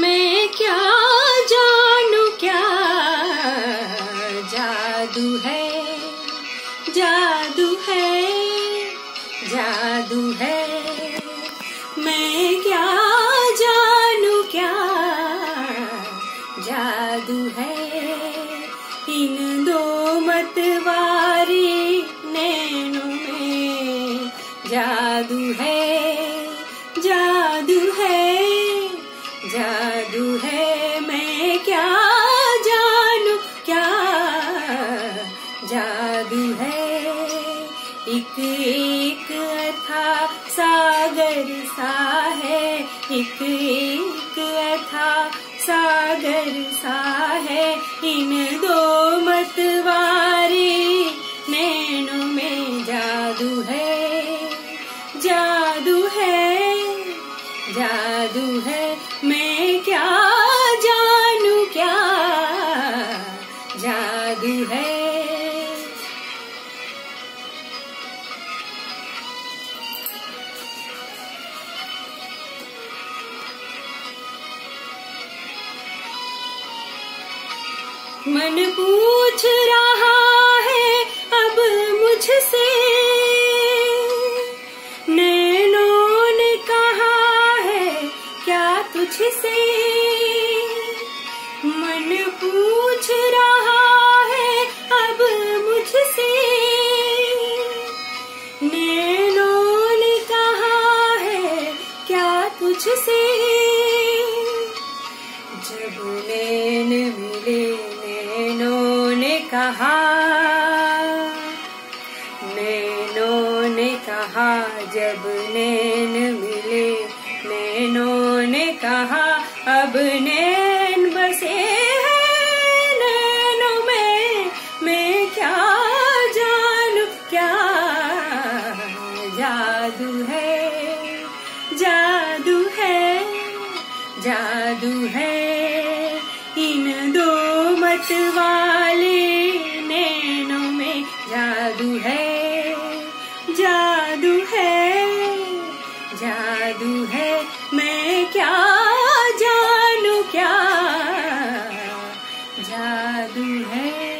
मैं क्या जानू, क्या जादू है? जादू है जादू है। मैं क्या जानू, क्या जादू है? इन दो मतवारी नैनों में जादू है। जादू है, मैं क्या जानू? क्या जादू है? एक एक था सागर सा है, एक एक था सागर सा है। इन दो मतवारी नैनों में जादू है। जादू है जादू है, मैं है। मन पूछ रहा है अब मुझसे। नैनों ने कहा है क्या तुझसे? तुझसे जब नैन मिले नैनों ने कहा नैनों ने कहा, जब नैन मिले नैनों ने कहा, अब नैन बसे मैं क्या जानू, क्या जादू है जादू है। इन दो मत वाले नैनों में जादू है। जादू है। जादू है। मैं क्या जानू क्या? जादू है।